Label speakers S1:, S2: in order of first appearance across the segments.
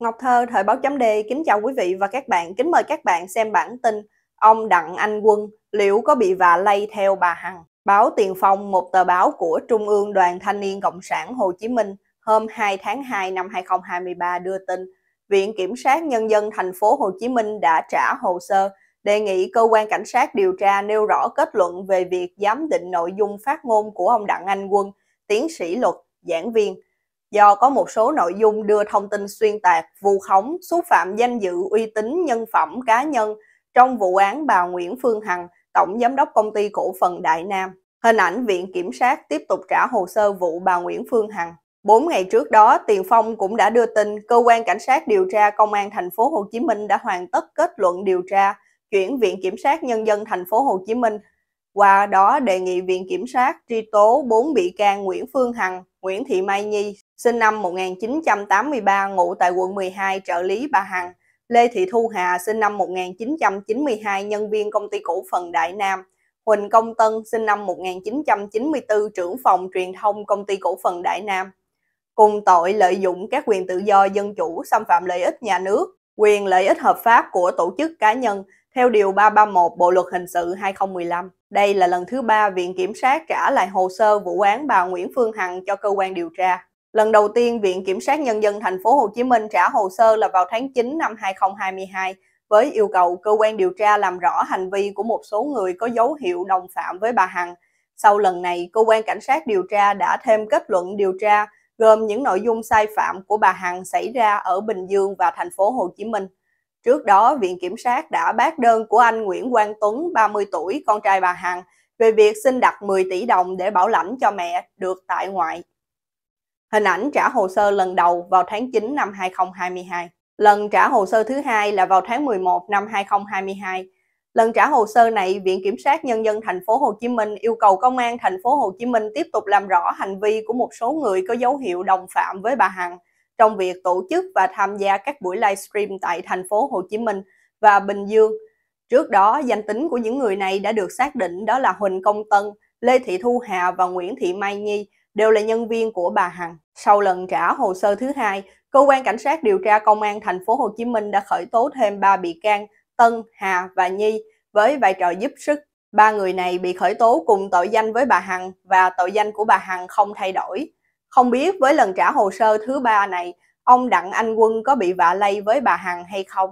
S1: Ngọc Thơ, Thời báo chấm D, kính chào quý vị và các bạn. Kính mời các bạn xem bản tin Ông Đặng Anh Quân liệu có bị vạ lây theo bà Hằng? Báo Tiền Phong, một tờ báo của Trung ương Đoàn Thanh niên Cộng sản Hồ Chí Minh hôm 2 tháng 2 năm 2023 đưa tin, Viện Kiểm sát Nhân dân thành phố Hồ Chí Minh đã trả hồ sơ đề nghị cơ quan cảnh sát điều tra nêu rõ kết luận về việc giám định nội dung phát ngôn của ông Đặng Anh Quân, tiến sĩ luật, giảng viên do có một số nội dung đưa thông tin xuyên tạc, vu khống, xúc phạm danh dự, uy tín, nhân phẩm cá nhân trong vụ án bà Nguyễn Phương Hằng, Tổng Giám đốc Công ty Cổ phần Đại Nam. Hình ảnh Viện Kiểm sát tiếp tục trả hồ sơ vụ bà Nguyễn Phương Hằng. Bốn ngày trước đó, Tiền Phong cũng đã đưa tin cơ quan cảnh sát điều tra công an thành phố Hồ Chí Minh đã hoàn tất kết luận điều tra, chuyển Viện Kiểm sát Nhân dân thành phố Hồ Chí Minh qua đó đề nghị Viện Kiểm sát truy tố 4 bị can Nguyễn Phương Hằng, Nguyễn Thị Mai Nhi, sinh năm 1983, ngụ tại quận 12, trợ lý bà Hằng, Lê Thị Thu Hà, sinh năm 1992, nhân viên công ty cổ phần Đại Nam, Huỳnh Công Tân, sinh năm 1994, trưởng phòng truyền thông công ty cổ phần Đại Nam, cùng tội lợi dụng các quyền tự do dân chủ xâm phạm lợi ích nhà nước, quyền lợi ích hợp pháp của tổ chức cá nhân theo Điều 331 Bộ Luật Hình sự 2015. Đây là lần thứ ba Viện Kiểm sát trả lại hồ sơ vụ án bà Nguyễn Phương Hằng cho cơ quan điều tra. Lần đầu tiên, Viện Kiểm sát Nhân dân thành phố Hồ Chí Minh trả hồ sơ là vào tháng 9 năm 2022 với yêu cầu cơ quan điều tra làm rõ hành vi của một số người có dấu hiệu đồng phạm với bà Hằng. Sau lần này, cơ quan cảnh sát điều tra đã thêm kết luận điều tra gồm những nội dung sai phạm của bà Hằng xảy ra ở Bình Dương và thành phố Hồ Chí Minh. Trước đó, Viện Kiểm sát đã bác đơn của anh Nguyễn Quang Tuấn, 30 tuổi, con trai bà Hằng, về việc xin đặt 10 tỷ đồng để bảo lãnh cho mẹ được tại ngoại. Hình ảnh trả hồ sơ lần đầu vào tháng 9 năm 2022. Lần trả hồ sơ thứ hai là vào tháng 11 năm 2022. Lần trả hồ sơ này, Viện Kiểm sát Nhân dân thành phố Hồ Chí Minh yêu cầu Công an thành phố Hồ Chí Minh tiếp tục làm rõ hành vi của một số người có dấu hiệu đồng phạm với bà Hằng trong việc tổ chức và tham gia các buổi livestream tại thành phố Hồ Chí Minh và Bình Dương. Trước đó, danh tính của những người này đã được xác định đó là Huỳnh Công Tân, Lê Thị Thu Hà và Nguyễn Thị Mai Nhi, đều là nhân viên của bà Hằng. Sau lần trả hồ sơ thứ hai, cơ quan cảnh sát điều tra công an thành phố Hồ Chí Minh đã khởi tố thêm 3 bị can Tân, Hà và Nhi với vai trò giúp sức. Ba người này bị khởi tố cùng tội danh với bà Hằng và tội danh của bà Hằng không thay đổi. Không biết với lần trả hồ sơ thứ ba này, ông Đặng Anh Quân có bị vạ lây với bà Hằng hay không?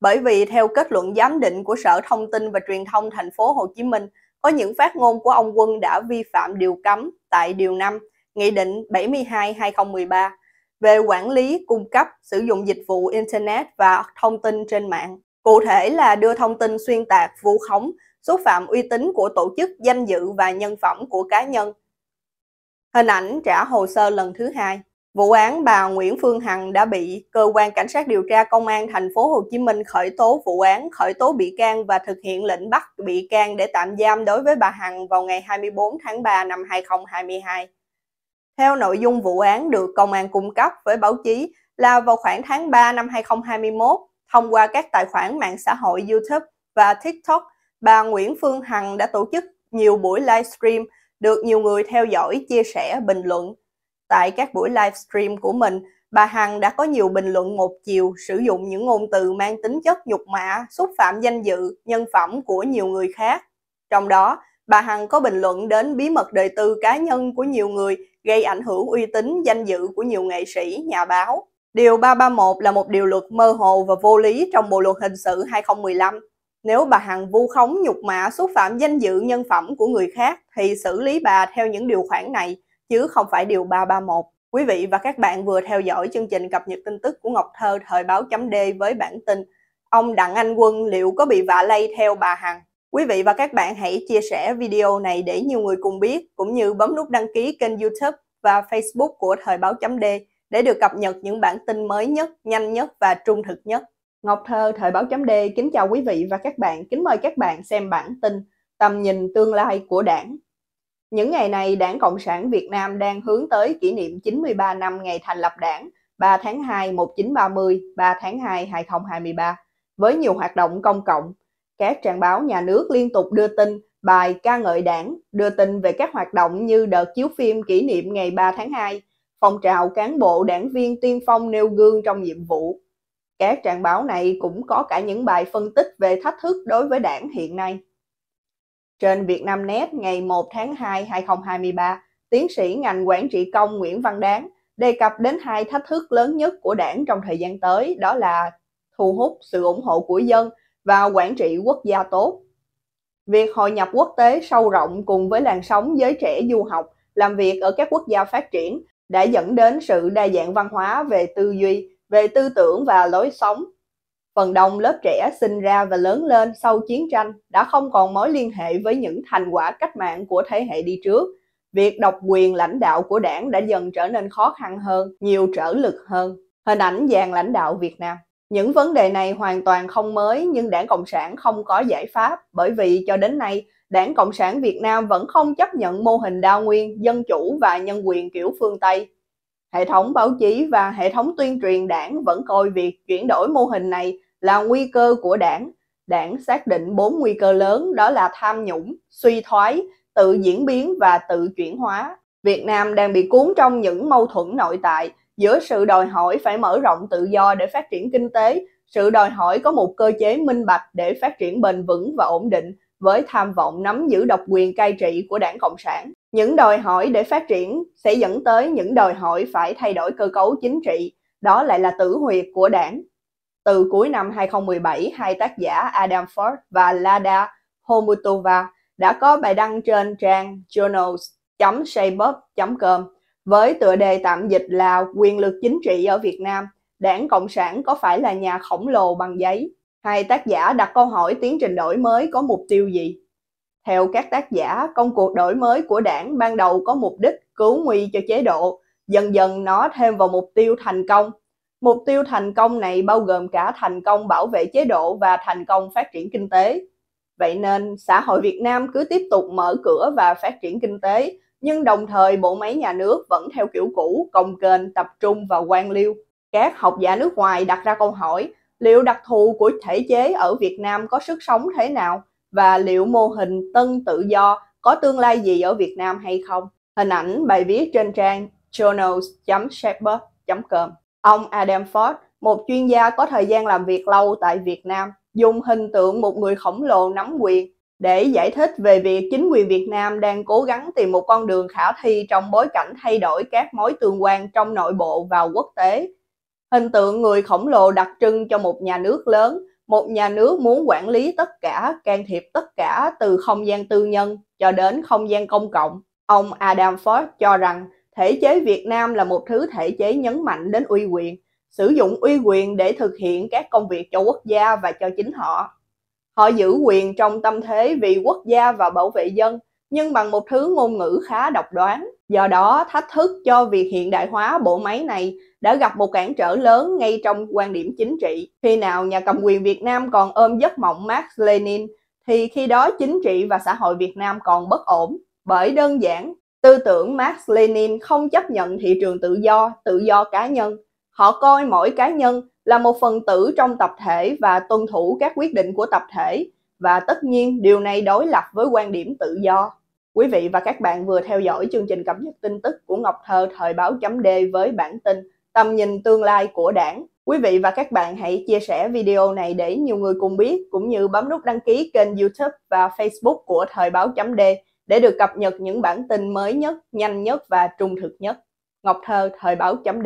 S1: Bởi vì theo kết luận giám định của Sở Thông tin và Truyền thông thành phố Hồ Chí Minh, có những phát ngôn của ông Quân đã vi phạm điều cấm tại Điều 5, Nghị định 72-2013 về quản lý, cung cấp, sử dụng dịch vụ Internet và thông tin trên mạng. Cụ thể là đưa thông tin xuyên tạc, vu khống, xúc phạm uy tín của tổ chức, danh dự và nhân phẩm của cá nhân. Hình ảnh trả hồ sơ lần thứ hai. Vụ án bà Nguyễn Phương Hằng đã bị cơ quan cảnh sát điều tra công an thành phố Hồ Chí Minh khởi tố vụ án, khởi tố bị can và thực hiện lệnh bắt bị can để tạm giam đối với bà Hằng vào ngày 24 tháng 3 năm 2022. Theo nội dung vụ án được công an cung cấp với báo chí là vào khoảng tháng 3 năm 2021, thông qua các tài khoản mạng xã hội YouTube và TikTok, bà Nguyễn Phương Hằng đã tổ chức nhiều buổi livestream được nhiều người theo dõi, chia sẻ, bình luận Tại các buổi livestream của mình, bà Hằng đã có nhiều bình luận một chiều sử dụng những ngôn từ mang tính chất nhục mạ, xúc phạm danh dự, nhân phẩm của nhiều người khác. Trong đó, bà Hằng có bình luận đến bí mật đời tư cá nhân của nhiều người gây ảnh hưởng uy tín, danh dự của nhiều nghệ sĩ, nhà báo. Điều 331 là một điều luật mơ hồ và vô lý trong Bộ luật hình sự 2015. Nếu bà Hằng vu khống nhục mạ xúc phạm danh dự nhân phẩm của người khác thì xử lý bà theo những điều khoản này chứ không phải điều 331. Quý vị và các bạn vừa theo dõi chương trình cập nhật tin tức của Ngọc Thơ thời báo chấm D với bản tin Ông Đặng Anh Quân liệu có bị vạ lây theo bà Hằng? Quý vị và các bạn hãy chia sẻ video này để nhiều người cùng biết, cũng như bấm nút đăng ký kênh youtube và facebook của thời báo chấm D để được cập nhật những bản tin mới nhất, nhanh nhất và trung thực nhất. Ngọc Thơ thời báo chấm D kính chào quý vị và các bạn, kính mời các bạn xem bản tin Tầm nhìn tương lai của đảng. Những ngày này, Đảng Cộng sản Việt Nam đang hướng tới kỷ niệm 93 năm ngày thành lập đảng 3 tháng 2 1930, 3 tháng 2 2023 với nhiều hoạt động công cộng. Các trang báo nhà nước liên tục đưa tin bài ca ngợi đảng, đưa tin về các hoạt động như đợt chiếu phim kỷ niệm ngày 3 tháng 2, phong trào cán bộ đảng viên tiên phong nêu gương trong nhiệm vụ. Các trang báo này cũng có cả những bài phân tích về thách thức đối với đảng hiện nay. Trên Vietnamnet ngày 1 tháng 2 2023, tiến sĩ ngành quản trị công Nguyễn Văn Đáng đề cập đến hai thách thức lớn nhất của đảng trong thời gian tới, đó là thu hút sự ủng hộ của dân và quản trị quốc gia tốt. Việc hội nhập quốc tế sâu rộng cùng với làn sóng giới trẻ du học, làm việc ở các quốc gia phát triển đã dẫn đến sự đa dạng văn hóa về tư duy, về tư tưởng và lối sống. Phần đông lớp trẻ sinh ra và lớn lên sau chiến tranh đã không còn mối liên hệ với những thành quả cách mạng của thế hệ đi trước. Việc độc quyền lãnh đạo của đảng đã dần trở nên khó khăn hơn, nhiều trở lực hơn. Hình ảnh dàn lãnh đạo Việt Nam những vấn đề này hoàn toàn không mới nhưng Đảng Cộng sản không có giải pháp bởi vì cho đến nay Đảng Cộng sản Việt Nam vẫn không chấp nhận mô hình đa nguyên, dân chủ và nhân quyền kiểu phương Tây. Hệ thống báo chí và hệ thống tuyên truyền đảng vẫn coi việc chuyển đổi mô hình này là nguy cơ của đảng. Đảng xác định bốn nguy cơ lớn đó là tham nhũng, suy thoái, tự diễn biến và tự chuyển hóa. Việt Nam đang bị cuốn trong những mâu thuẫn nội tại giữa sự đòi hỏi phải mở rộng tự do để phát triển kinh tế, sự đòi hỏi có một cơ chế minh bạch để phát triển bền vững và ổn định với tham vọng nắm giữ độc quyền cai trị của đảng Cộng sản. Những đòi hỏi để phát triển sẽ dẫn tới những đòi hỏi phải thay đổi cơ cấu chính trị, đó lại là tử huyệt của đảng. Từ cuối năm 2017, hai tác giả Adam Ford và Lada Homutova đã có bài đăng trên trang journals.shapeup.com với tựa đề tạm dịch là quyền lực chính trị ở Việt Nam, đảng Cộng sản có phải là nhà khổng lồ bằng giấy? Hai tác giả đặt câu hỏi tiến trình đổi mới có mục tiêu gì? Theo các tác giả, công cuộc đổi mới của đảng ban đầu có mục đích cứu nguy cho chế độ, dần dần nó thêm vào mục tiêu thành công. Mục tiêu thành công này bao gồm cả thành công bảo vệ chế độ và thành công phát triển kinh tế. Vậy nên, xã hội Việt Nam cứ tiếp tục mở cửa và phát triển kinh tế, nhưng đồng thời bộ máy nhà nước vẫn theo kiểu cũ, công kênh, tập trung vào quan liêu. Các học giả nước ngoài đặt ra câu hỏi, liệu đặc thù của thể chế ở Việt Nam có sức sống thế nào và liệu mô hình tân tự do có tương lai gì ở Việt Nam hay không? Hình ảnh bài viết trên trang journals.shepherd.com Ông Adam Ford, một chuyên gia có thời gian làm việc lâu tại Việt Nam, dùng hình tượng một người khổng lồ nắm quyền để giải thích về việc chính quyền Việt Nam đang cố gắng tìm một con đường khả thi trong bối cảnh thay đổi các mối tương quan trong nội bộ và quốc tế. Hình tượng người khổng lồ đặc trưng cho một nhà nước lớn, một nhà nước muốn quản lý tất cả, can thiệp tất cả từ không gian tư nhân cho đến không gian công cộng. Ông Adam Ford cho rằng thể chế Việt Nam là một thứ thể chế nhấn mạnh đến uy quyền, sử dụng uy quyền để thực hiện các công việc cho quốc gia và cho chính họ. Họ giữ quyền trong tâm thế vì quốc gia và bảo vệ dân, nhưng bằng một thứ ngôn ngữ khá độc đoán. Do đó, thách thức cho việc hiện đại hóa bộ máy này đã gặp một cản trở lớn ngay trong quan điểm chính trị. Khi nào nhà cầm quyền Việt Nam còn ôm giấc mộng Marx Lenin, thì khi đó chính trị và xã hội Việt Nam còn bất ổn. Bởi đơn giản, tư tưởng Marx Lenin không chấp nhận thị trường tự do, tự do cá nhân. Họ coi mỗi cá nhân là một phần tử trong tập thể và tuân thủ các quyết định của tập thể và tất nhiên điều này đối lập với quan điểm tự do. Quý vị và các bạn vừa theo dõi chương trình cập nhật tin tức của Ngọc Thơ thời báo chấm D với bản tin Tầm nhìn tương lai của đảng. Quý vị và các bạn hãy chia sẻ video này để nhiều người cùng biết cũng như bấm nút đăng ký kênh YouTube và Facebook của thời báo chấm D để được cập nhật những bản tin mới nhất, nhanh nhất và trung thực nhất. Ngọc Thơ thời báo chấm